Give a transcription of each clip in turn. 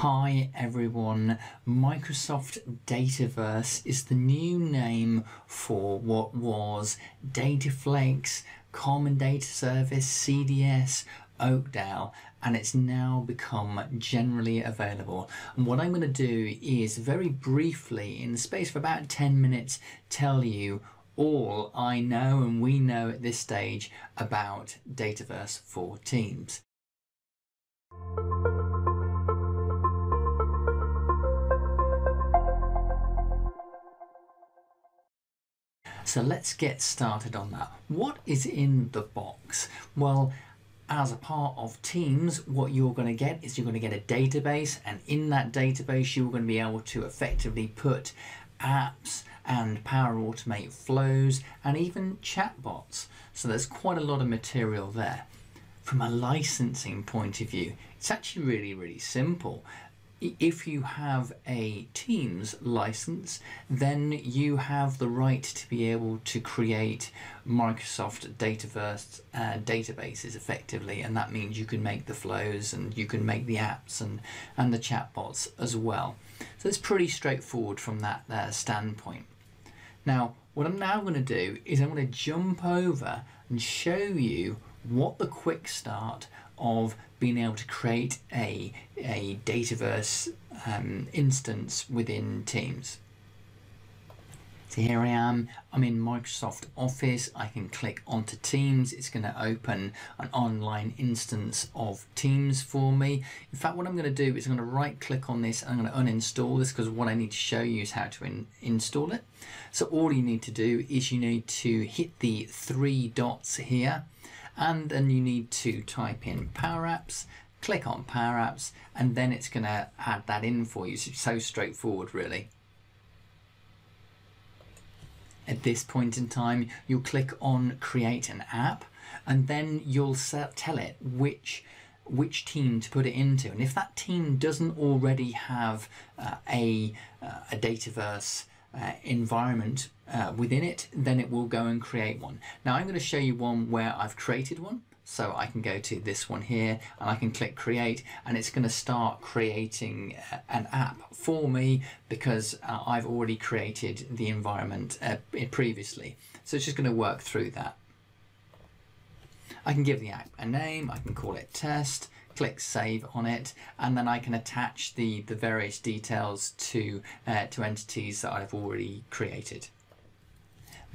Hi everyone, Microsoft Dataverse is the new name for what was Dataflex, Common Data Service, CDS, Oakdale, and it's now become generally available. And what I'm going to do is very briefly, in the space of about 10 minutes, tell you all I know and we know at this stage about Dataverse for Teams. So let's get started on that. What is in the box? Well, as a part of Teams, what you're going to get is you're going to get a database, and in that database, you're going to be able to effectively put apps and Power Automate flows and even chatbots. So there's quite a lot of material there. From a licensing point of view, it's actually really, really simple if you have a Teams license, then you have the right to be able to create Microsoft Dataverse uh, databases effectively, and that means you can make the flows and you can make the apps and, and the chatbots as well. So it's pretty straightforward from that uh, standpoint. Now, what I'm now going to do is I'm going to jump over and show you what the quick start of being able to create a, a Dataverse um, instance within Teams. So here I am, I'm in Microsoft Office, I can click onto Teams, it's going to open an online instance of Teams for me. In fact, what I'm going to do is I'm going to right click on this, I'm going to uninstall this because what I need to show you is how to in install it. So all you need to do is you need to hit the three dots here and then you need to type in Power Apps, click on Power Apps, and then it's going to add that in for you. So straightforward, really. At this point in time, you'll click on Create an App, and then you'll tell it which which team to put it into. And if that team doesn't already have uh, a, uh, a Dataverse uh, environment uh, within it, then it will go and create one. Now I'm going to show you one where I've created one. So I can go to this one here and I can click create and it's going to start creating uh, an app for me because uh, I've already created the environment uh, previously. So it's just going to work through that. I can give the app a name, I can call it test, click save on it and then I can attach the, the various details to, uh, to entities that I've already created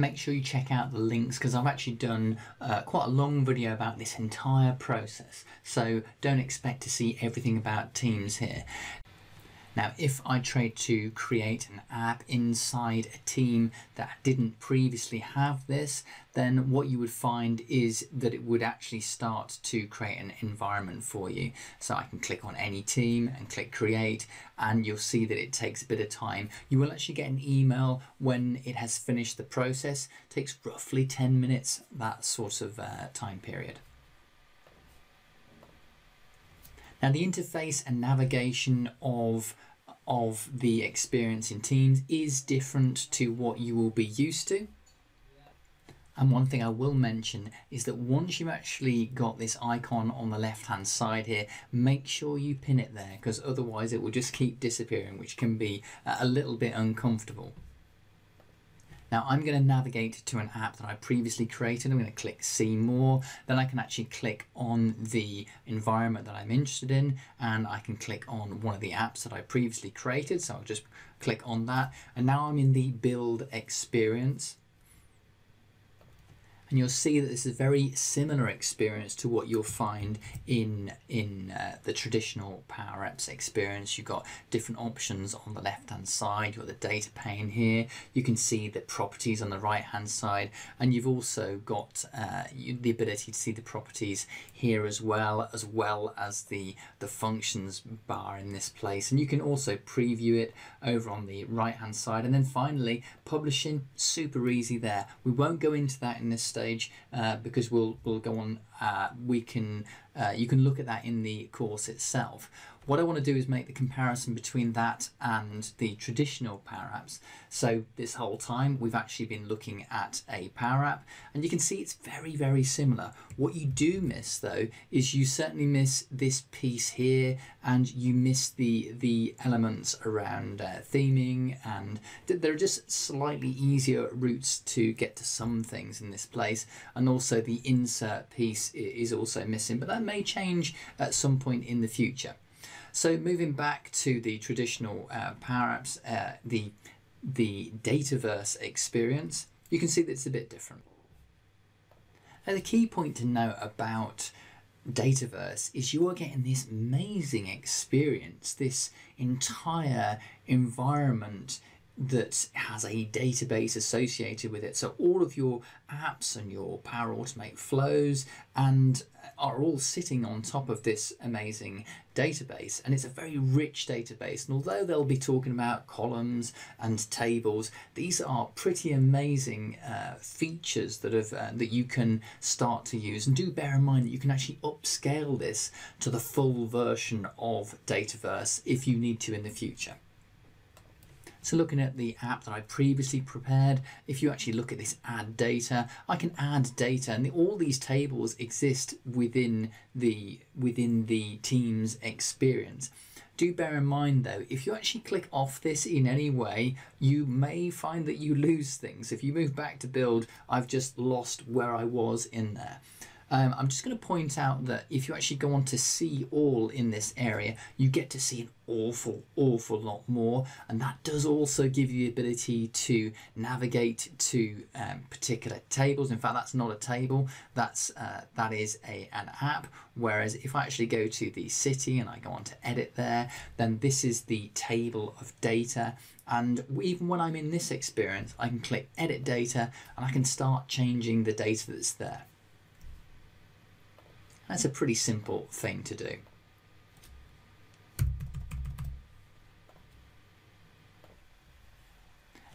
make sure you check out the links because I've actually done uh, quite a long video about this entire process so don't expect to see everything about Teams here. Now, if I tried to create an app inside a team that didn't previously have this, then what you would find is that it would actually start to create an environment for you. So I can click on any team and click create, and you'll see that it takes a bit of time. You will actually get an email when it has finished the process. It takes roughly 10 minutes, that sort of uh, time period. Now the interface and navigation of of the experience in Teams is different to what you will be used to. And one thing I will mention is that once you've actually got this icon on the left hand side here, make sure you pin it there because otherwise it will just keep disappearing, which can be uh, a little bit uncomfortable. Now I'm going to navigate to an app that I previously created. I'm going to click see more. Then I can actually click on the environment that I'm interested in and I can click on one of the apps that I previously created. So I'll just click on that. And now I'm in the build experience and you'll see that this is a very similar experience to what you'll find in in uh, the traditional Power Apps experience. You've got different options on the left hand side, you've got the data pane here, you can see the properties on the right hand side, and you've also got uh, the ability to see the properties here as well, as well as the, the functions bar in this place. And you can also preview it over on the right hand side. And then finally, publishing, super easy there. We won't go into that in this stage uh, because we'll, we'll go on, uh, we can, uh, you can look at that in the course itself. What I want to do is make the comparison between that and the traditional Power Apps. So this whole time we've actually been looking at a Power App and you can see it's very, very similar. What you do miss though is you certainly miss this piece here and you miss the, the elements around uh, theming and there are just slightly easier routes to get to some things in this place and also the insert piece is also missing but that may change at some point in the future. So moving back to the traditional uh, Power Apps, uh, the, the Dataverse experience, you can see that it's a bit different. Now the key point to note about Dataverse is you are getting this amazing experience, this entire environment that has a database associated with it. So all of your apps and your Power Automate flows and are all sitting on top of this amazing database and it's a very rich database and although they'll be talking about columns and tables these are pretty amazing uh, features that have uh, that you can start to use and do bear in mind that you can actually upscale this to the full version of Dataverse if you need to in the future. So looking at the app that I previously prepared, if you actually look at this add data, I can add data and all these tables exist within the, within the team's experience. Do bear in mind though, if you actually click off this in any way, you may find that you lose things. If you move back to build, I've just lost where I was in there. Um, I'm just going to point out that if you actually go on to see all in this area, you get to see an awful, awful lot more. And that does also give you the ability to navigate to um, particular tables. In fact, that's not a table, that's uh, that is a, an app. Whereas if I actually go to the city and I go on to edit there, then this is the table of data. And even when I'm in this experience, I can click edit data and I can start changing the data that's there. That's a pretty simple thing to do.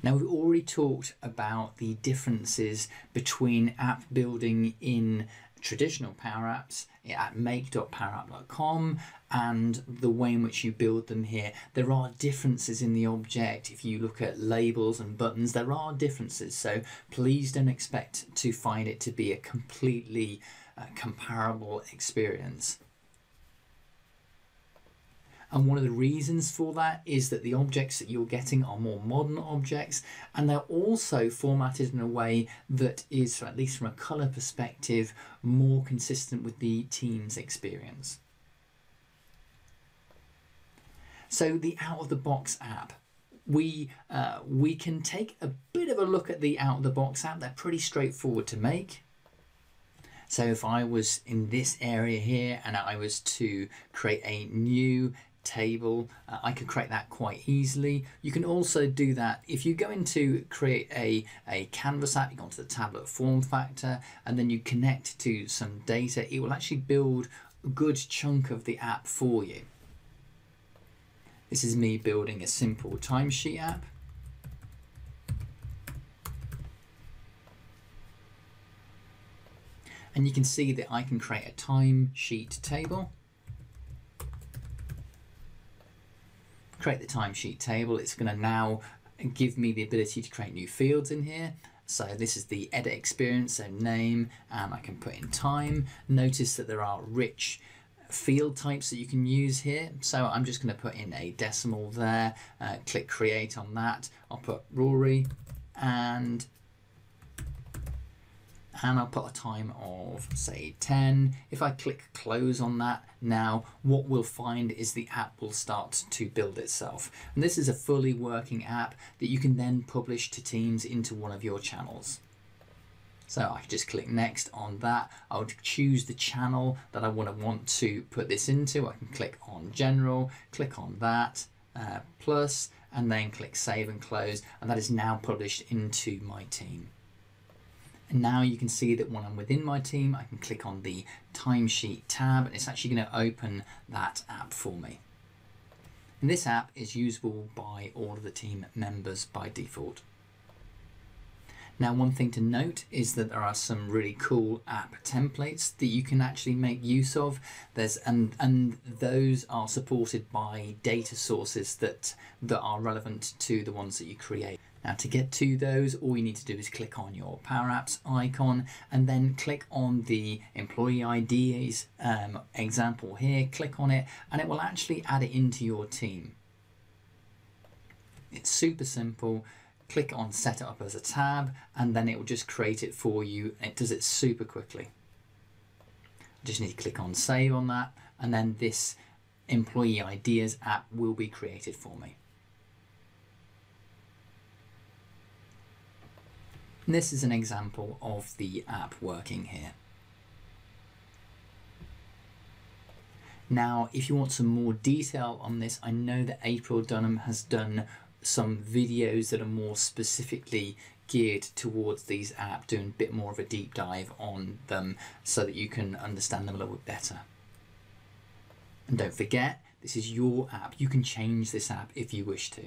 Now we've already talked about the differences between app building in traditional Power Apps at make.powerapp.com and the way in which you build them here. There are differences in the object. If you look at labels and buttons, there are differences. So please don't expect to find it to be a completely comparable experience. And one of the reasons for that is that the objects that you're getting are more modern objects and they're also formatted in a way that is, at least from a colour perspective, more consistent with the team's experience. So the out-of-the-box app we uh, we can take a bit of a look at the out of the box app. They're pretty straightforward to make. So if I was in this area here and I was to create a new table, uh, I could create that quite easily. You can also do that if you go into create a, a Canvas app, you go onto the tablet form factor and then you connect to some data, it will actually build a good chunk of the app for you. This is me building a simple timesheet app. And you can see that I can create a timesheet table. Create the timesheet table. It's going to now give me the ability to create new fields in here. So this is the edit experience, so name, and I can put in time. Notice that there are rich field types that you can use here. So I'm just going to put in a decimal there, uh, click create on that. I'll put Rory and and I'll put a time of say 10. If I click close on that now, what we'll find is the app will start to build itself. And this is a fully working app that you can then publish to teams into one of your channels. So I can just click next on that. I would choose the channel that I want to want to put this into. I can click on general, click on that, uh, plus, and then click save and close. And that is now published into my team. Now you can see that when I'm within my team, I can click on the timesheet tab and it's actually going to open that app for me. And this app is usable by all of the team members by default. Now, one thing to note is that there are some really cool app templates that you can actually make use of. There's and and those are supported by data sources that that are relevant to the ones that you create. Now to get to those, all you need to do is click on your Power Apps icon and then click on the employee ideas um, example here, click on it and it will actually add it into your team. It's super simple. Click on set it up as a tab and then it will just create it for you. It does it super quickly. Just need to click on save on that and then this employee ideas app will be created for me and this is an example of the app working here Now, if you want some more detail on this, I know that April Dunham has done some videos that are more specifically geared towards these apps, doing a bit more of a deep dive on them so that you can understand them a little bit better. And don't forget, this is your app. You can change this app if you wish to.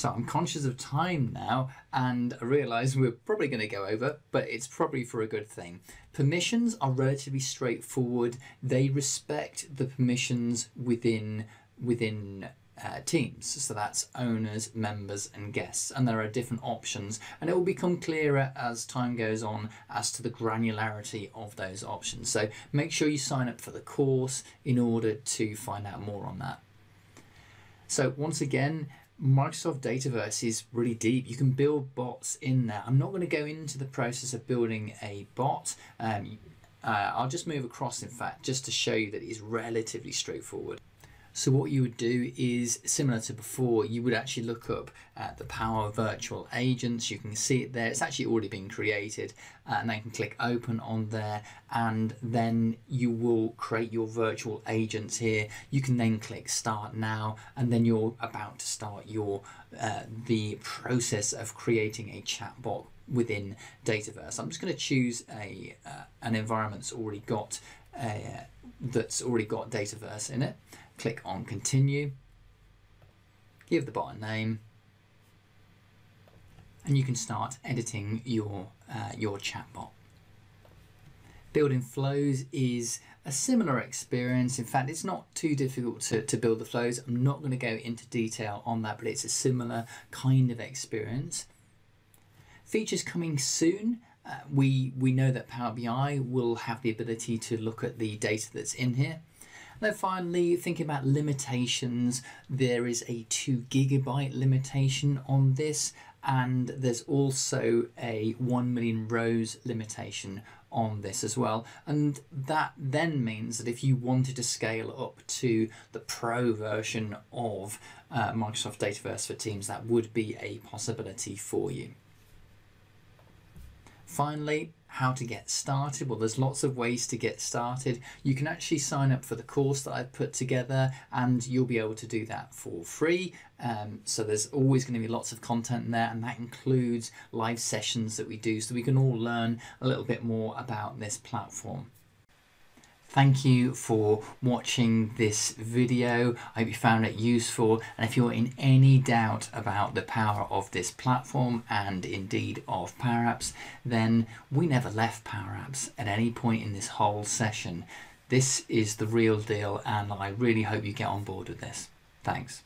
So I'm conscious of time now and I realise we're probably going to go over, but it's probably for a good thing. Permissions are relatively straightforward. They respect the permissions within within uh, teams. So that's owners, members, and guests. And there are different options, and it will become clearer as time goes on as to the granularity of those options. So make sure you sign up for the course in order to find out more on that. So once again, Microsoft Dataverse is really deep. You can build bots in there. I'm not going to go into the process of building a bot. Um, uh, I'll just move across, in fact, just to show you that it is relatively straightforward. So what you would do is similar to before, you would actually look up at the Power Virtual Agents. You can see it there. It's actually already been created uh, and then you can click open on there and then you will create your virtual agents here. You can then click start now and then you're about to start your uh, the process of creating a chatbot within Dataverse. I'm just going to choose a uh, an environment that's already got uh, that's already got Dataverse in it click on continue, give the bot a name, and you can start editing your, uh, your chatbot. Building flows is a similar experience. In fact, it's not too difficult to, to build the flows. I'm not going to go into detail on that, but it's a similar kind of experience. Features coming soon. Uh, we, we know that Power BI will have the ability to look at the data that's in here. Then finally, thinking about limitations, there is a two gigabyte limitation on this, and there's also a 1 million rows limitation on this as well. And that then means that if you wanted to scale up to the pro version of uh, Microsoft Dataverse for Teams, that would be a possibility for you. Finally, how to get started. Well, there's lots of ways to get started. You can actually sign up for the course that I've put together and you'll be able to do that for free. Um, so there's always going to be lots of content in there and that includes live sessions that we do so we can all learn a little bit more about this platform. Thank you for watching this video. I hope you found it useful. And if you're in any doubt about the power of this platform and indeed of Power Apps, then we never left Power Apps at any point in this whole session. This is the real deal and I really hope you get on board with this. Thanks.